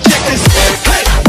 check this. Hey.